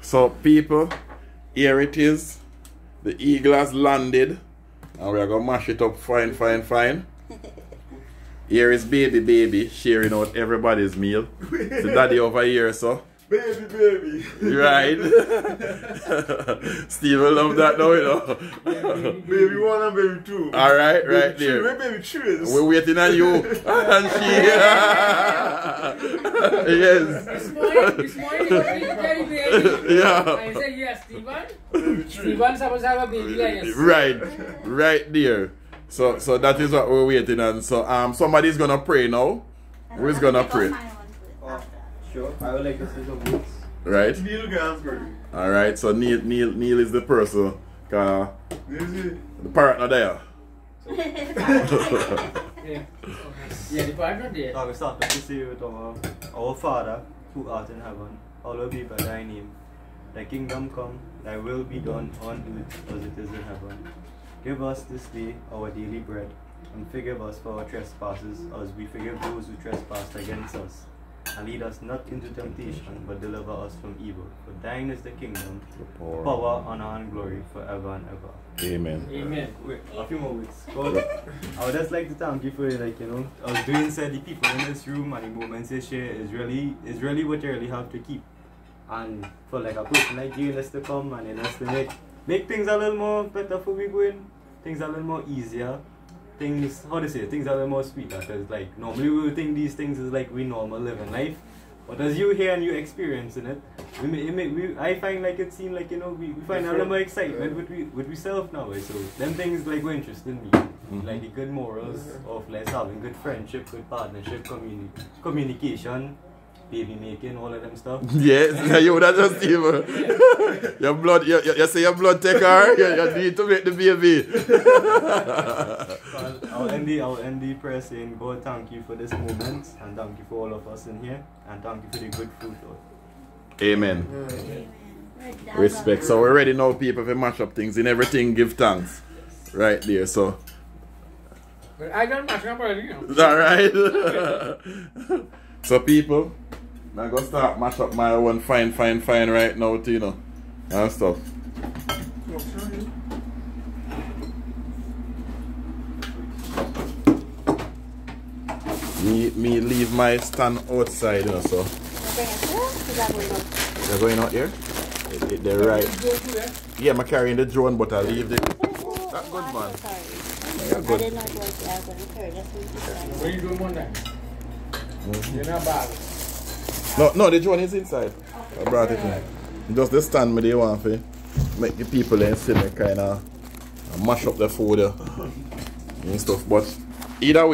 So people, here it is. The eagle has landed. And we are gonna mash it up fine, fine, fine. Here is baby baby sharing out everybody's meal. So daddy over here, so. Baby, baby. Right. Steve will love that now, you know. baby one and baby two. Alright, Baby right three. there. Where baby three is? We're waiting on you. And she. yes. This morning, this morning he was baby. Yeah. I said, yes, Stephen. Baby three. Stephen supposed to have a baby like this. Right, right there. So, so that is what we're waiting on. So, um, somebody's gonna pray now. Who's gonna pray? Sure, I would like to see some books. Right. Neil Gansbury. All right. So Neil, Neil, Neil is the person. Cause This is the partner there. Yeah. Yeah, the partner there. I will start to say with our, our Father, who art in heaven, hallowed be by thy name. Thy kingdom come, thy will be done on earth as it is in heaven. Give us this day our daily bread, and forgive us for our trespasses, as we forgive those who trespass against us. And lead us not into temptation, but deliver us from evil. For thine is the kingdom, power, honor, and glory forever and ever. Amen. Amen. Wait, a few more weeks. God, I would just like to thank you for like you know, I was doing said the people in this room and the moments you share is really is really what you really have to keep. And for like a person like you just to come and just to make make things a little more better for we going, things a little more easier. Things how to say things a little more sweeter because ah, like normally we would think these things is like we normal living life. But as you hear and you experiencing it, we, may, it may, we I find like it seem like you know we, we find a little more excitement with we with we self now. So them things like go interesting me. Mm-hmm. Like the good morals of like having good friendship, good partnership, communi- communication, baby making, all of them stuff. Yes, you would have just even your blood. You, you, you say your blood take her. You, you need to make the baby. I'll, I'll end the I'll end the prayer saying, God, thank you for this moment, and thank you for all of us in here, and thank you for the good fruit, Lord. Amen. Respect. So we're ready now, people, to mash up things. In everything, give thanks. Right there. So, But I don't match number, you know. all right. so, people, I'm gonna start mash up my one fine, fine, fine right now, too, you know, and stuff. Me, me leave my stand outside, you know. So, they're going out there. They- they- They're right. Go to there. Yeah, I'm carrying the drone, but I leave the. That good man. Yeah, I didn't know it was I was going to carry this one. What you doing one time? Mm-hmm. You're not bad. No, no, the drone is inside. I brought it in. Just the stand me they want to make the people then sit there kind of mash up the food and stuff. But either way.